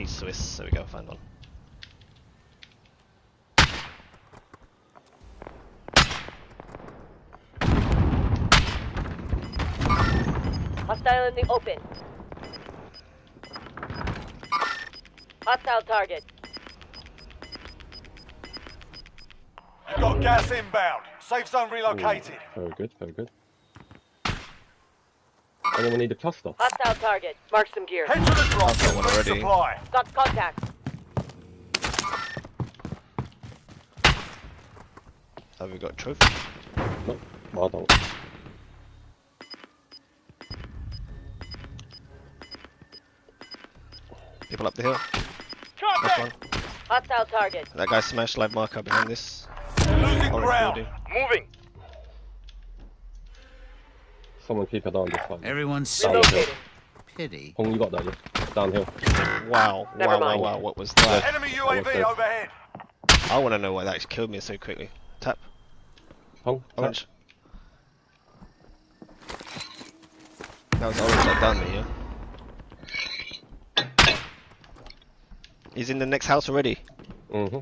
He's Swiss. so we go. Find one. Hostile in the open. Hostile target. Got gas inbound. Safe zone relocated. Very good, very good. Anyone need a cluster? Hostile target. Mark some gear. Head to the drop. got one Get already. supply. Got contact. Have we got a trophy? No, well, I don't. People up the hill. Next. Hostile target. That guy smashed live marker behind this Losing ground. building. Moving. Someone keep an eye on this one. Everyone's Downhill. Pity. Hong, you got that, yeah? Downhill. Wow. Never wow, wow, mind. wow. What was that? Enemy UAV dead. overhead. I want to know why that killed me so quickly. Tap. Hong, Punch. That was orange that done me, yeah? He's in the next house already. Mm-hmm.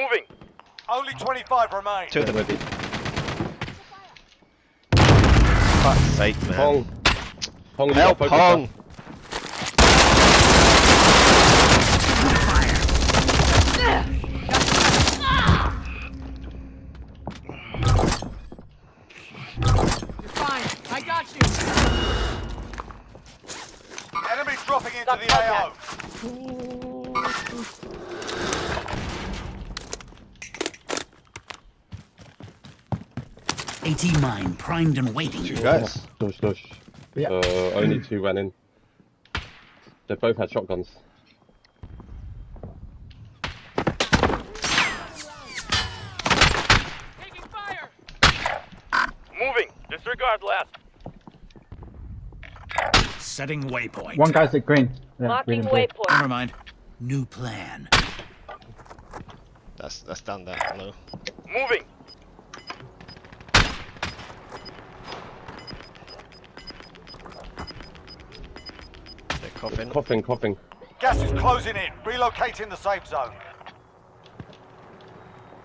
Moving. Only 25 remain. Two of them. Fuck's sake, man. Hong. Hong, you Help, got Hong! now. Enemies dropping into Got the AO. AT mine primed and waiting. Two guys. Dush, dush. Yeah. Uh, only two ran in. They both had shotguns. Taking fire. Moving. Disregard last. Setting waypoint. One guy's at green. Yeah, Marking green waypoint. Never mind. New plan. That's that's down there. Hello. Moving. Coughing. Coughing, coughing. Gas is closing in. Relocating the safe zone.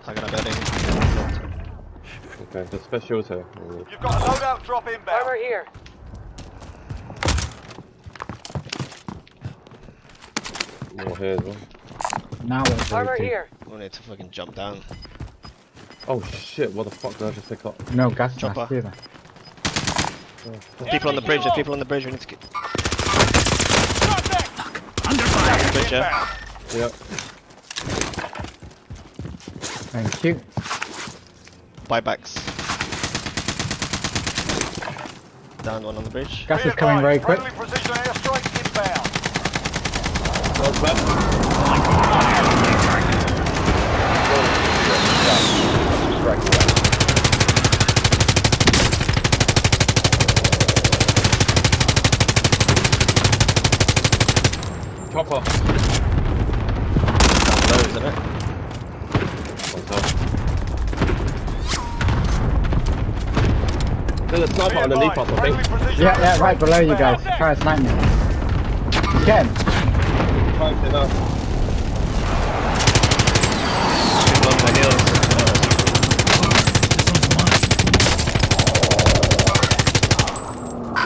Tagging a building. Okay, the specials here. You've got a loadout drop inbound. Armor here. More here as well. Now we're Armor here. We need to fucking jump down. Oh shit, what the fuck did I just pick up? No gas Chopper. mask either. There's people on the bridge. There's people on the bridge. We need to get fire. bridge. Yeah. Thank you. Buybacks. Down one on the bridge. Gas is coming very quick. Friendly precision airstrike inbound. Chopper. Down low, isn't it? One top. There's a sniper on the us, advised, I think. Yeah, yeah, right airstrike below you guys. inbound. Try to snipe me. Get him. Close enough. People on the hill.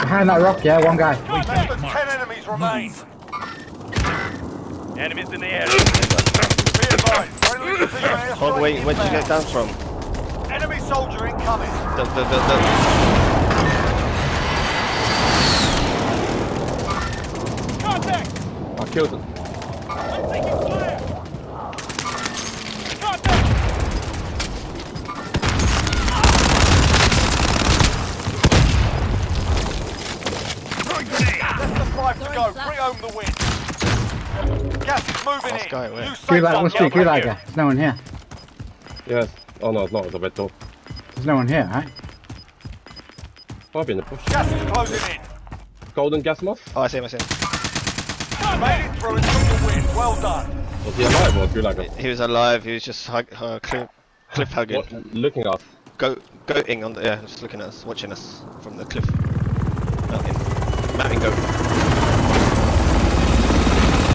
Behind that rock, yeah, one guy. 10 enemies remain. Enemies in the air. Be advised, friendly precision airstrike Oh wait, where'd you get inbound. down from? Enemy soldier incoming. The, the, the, the... Contact! I killed him. I'm taking fire! Contact! Less than five to go. Bring home the win. Gas is moving Last in. guy, where? New safe Gulag, zone let's do located. There's no one here. Yes. Oh no, it's not. It's a red door. There's no one here, right? Might be in the bush. Gas is closing in. Golden gas mask? Oh, I see him, I see him. Made it through and took the win. Well done. Was he alive or Gulag? He was alive, he was just hug, uh, cliff, cliff hugging. What? Looking at us. Go, goating on the, yeah, just looking at us, watching us from the cliff. Mountain. Mountain goat.